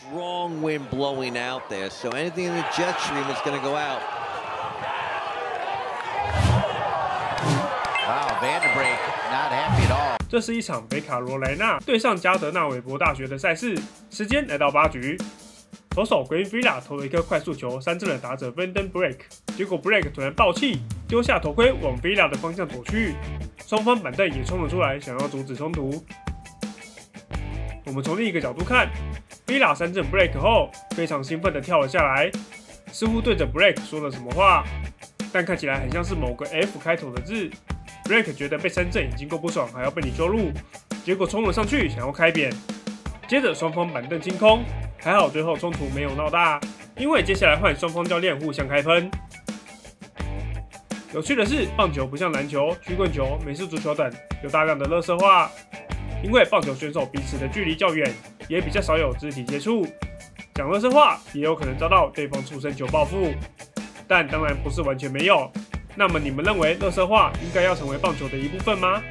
Strong wind blowing out there, so anything in the jet stream is going to go out. Wow, Vanderbrake not happy at all. 这是一场北卡罗来纳对上加德纳韦伯大学的赛事，时间来到八局。投手 Green Villa 投了一颗快速球，三振了打者 Vanden Break，结果 Break 突然爆气，丢下头盔往 Villa 的方向躲去，双方板凳也冲了出来，想要阻止冲突。我们从另一个角度看，Villa 三振 Break 后，非常兴奋地跳了下来，似乎对着 Break 说了什么话，但看起来很像是某个 F 开头的字。Break 觉得被三振已经够不爽，还要被你羞辱，结果冲了上去想要开扁，接着双方板凳清空。还好最后冲突没有闹大，因为接下来换双方教练互相开喷。有趣的是，棒球不像篮球、曲棍球、美式足球等有大量的乐色化，因为棒球选手彼此的距离较远，也比较少有肢体接触。讲乐色话也有可能遭到对方出声求报复，但当然不是完全没有。那么你们认为乐色话应该要成为棒球的一部分吗？